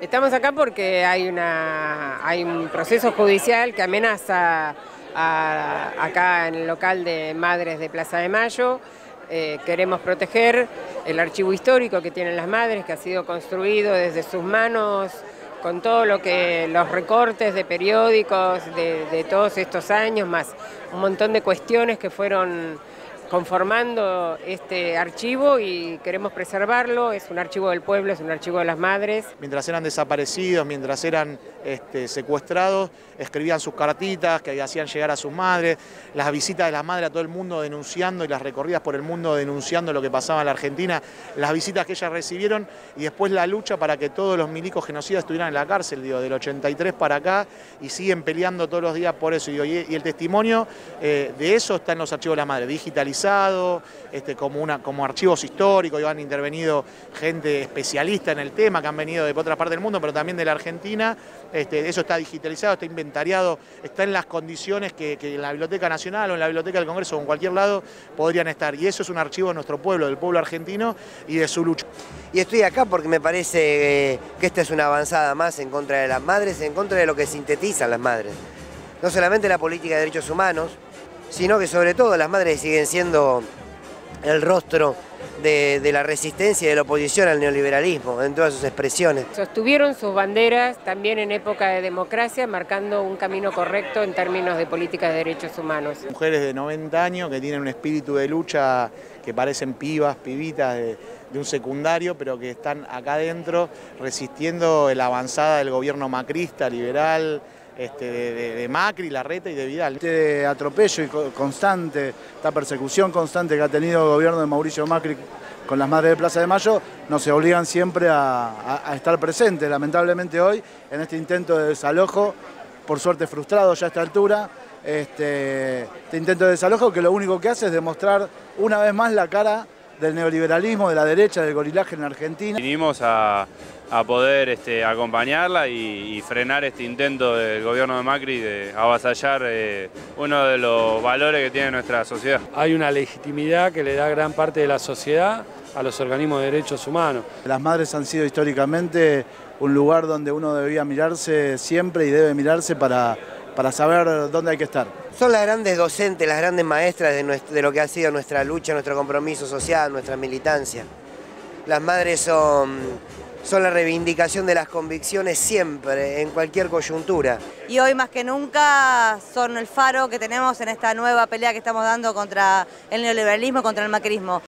Estamos acá porque hay, un proceso judicial que amenaza acá en el local de Madres de Plaza de Mayo. Eh, queremos proteger el archivo histórico que tienen las madres, que ha sido construido desde sus manos, con todo lo que los recortes de periódicos de todos estos años, más un montón de cuestiones que fueron conformando este archivo y queremos preservarlo. Es un archivo del pueblo, es un archivo de las madres. Mientras eran desaparecidos, mientras eran este, secuestrados, escribían sus cartitas que hacían llegar a sus madres, las visitas de las madres a todo el mundo denunciando y las recorridas por el mundo denunciando lo que pasaba en la Argentina, las visitas que ellas recibieron y después la lucha para que todos los milicos genocidas estuvieran en la cárcel, digo, del 83 para acá y siguen peleando todos los días por eso. y, el testimonio eh, de eso está en los archivos de la madre, digitalizados este, como, archivos históricos, y han intervenido gente especialista en el tema, que han venido de otra parte del mundo, pero también de la Argentina. Este, eso está digitalizado, está inventariado, está en las condiciones que, en la Biblioteca Nacional o en la Biblioteca del Congreso o en cualquier lado podrían estar. Y eso es un archivo de nuestro pueblo, del pueblo argentino y de su lucha. Y estoy acá porque me parece eh, que esta es una avanzada más en contra de las madres, en contra de lo que sintetizan las madres. No solamente la política de derechos humanos, sino que sobre todo las madres siguen siendo el rostro de, la resistencia y de la oposición al neoliberalismo en todas sus expresiones. Sostuvieron sus banderas también en época de democracia, marcando un camino correcto en términos de política de derechos humanos. Mujeres de 90 años que tienen un espíritu de lucha que parecen pibas, pibitas de, de un secundario, pero que están acá adentro resistiendo la avanzada del gobierno macrista, liberal, este, de, Macri, Larreta y de Vidal. Este atropello constante, esta persecución constante que ha tenido el gobierno de Mauricio Macri con las madres de Plaza de Mayo, nos obligan siempre a, estar presentes. Lamentablemente hoy, en este intento de desalojo, por suerte frustrado ya a esta altura, este, este intento de desalojo que lo único que hace es demostrar una vez más la cara del neoliberalismo, de la derecha, del gorilaje en Argentina. Vinimos a, poder este, acompañarla y, frenar este intento del gobierno de Macri de avasallar eh, uno de los valores que tiene nuestra sociedad. Hay una legitimidad que le da gran parte de la sociedad a los organismos de derechos humanos. Las madres han sido históricamente un lugar donde uno debía mirarse siempre y debe mirarse para para saber dónde hay que estar. Son las grandes docentes, las grandes maestras de, lo que ha sido nuestra lucha, nuestro compromiso social, nuestra militancia. Las madres son, son la reivindicación de las convicciones siempre, en cualquier coyuntura. Y hoy más que nunca son el faro que tenemos en esta nueva pelea que estamos dando contra el neoliberalismo, contra el macrismo.